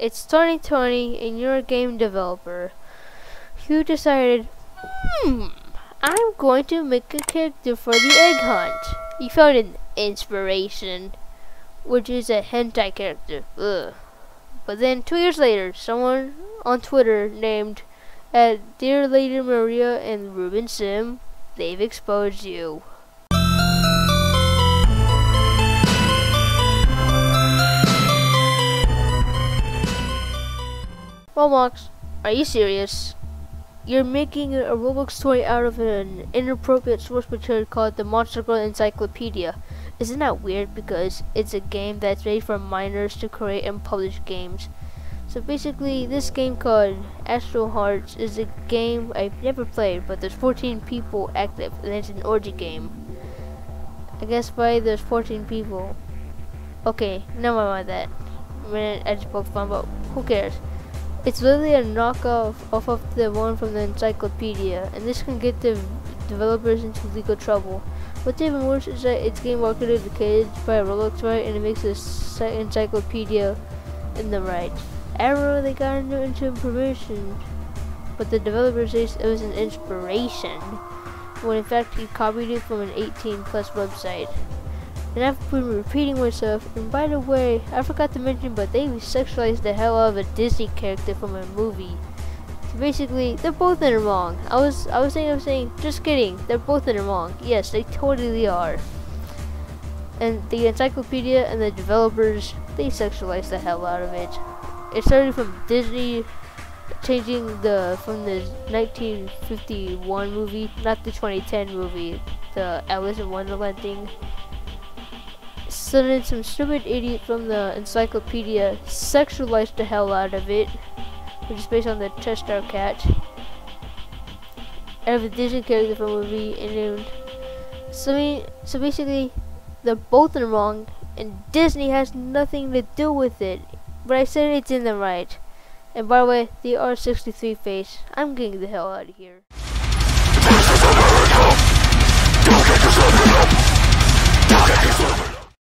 it's 2020 and you're a game developer. You decided, hmm, I'm going to make a character for the egg hunt. You found an inspiration, which is a hentai character. Ugh. But then two years later, someone on Twitter named at Dear Lady Maria and Ruben Sim, they've exposed you. Roblox, are you serious? You're making a Roblox story out of an inappropriate source material called the Monster Girl Encyclopedia. Isn't that weird because it's a game that's made for minors to create and publish games. So basically this game called Astral Hearts is a game I've never played but there's 14 people active and it's an orgy game. I guess why there's 14 people. Okay, never mind that. I I just poked fun but who cares. It's literally a knockoff off of the one from the encyclopedia, and this can get the developers into legal trouble. What's even worse is that it's getting marketed by a Roblox right, and it makes the encyclopedia in the right. Arrow, they got into, into information, but the developers say it was an inspiration, when in fact he copied it from an 18 plus website. And I've been repeating myself, and by the way, I forgot to mention, but they sexualized the hell out of a Disney character from a movie. So basically, they're both in the wrong. I was, I was saying, I was saying, just kidding, they're both in the wrong. Yes, they totally are. And the encyclopedia and the developers, they sexualized the hell out of it. It started from Disney changing the from the 1951 movie, not the 2010 movie, the Alice in Wonderland thing so then some stupid idiot from the encyclopedia sexualized the hell out of it, which is based on the Cheshire Cat. Out of a Disney character from a movie, and then so, so basically, they're both in the wrong, and Disney has nothing to do with it. But I said it's in the right. And by the way, the R63 face, I'm getting the hell out of here. This is America! Don't get yourself in Don't get yourself in